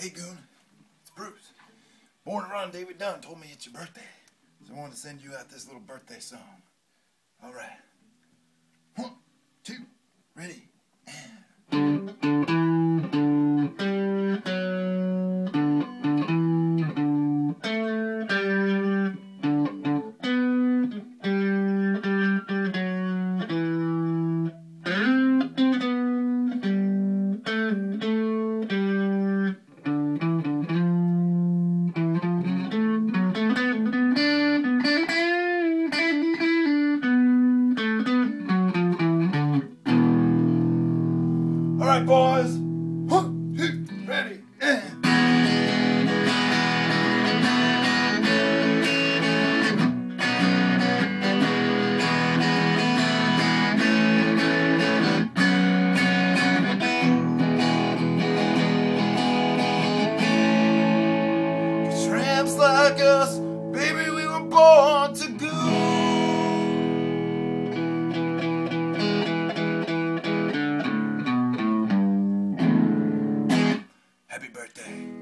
Hey, Goon. It's Bruce. Born Run David Dunn told me it's your birthday. So I wanted to send you out this little birthday song. All right. Right, boys. Ready. Tramps like us, Happy birthday.